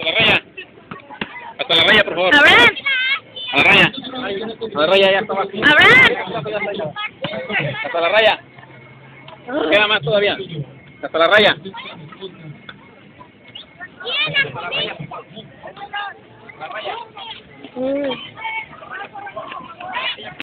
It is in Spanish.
Hasta la raya. Hasta la raya, por favor. Abraham, A la raya. A la raya, ya estaba así. Abraham. Hasta la raya. Queda más todavía. Hasta la raya. Mm.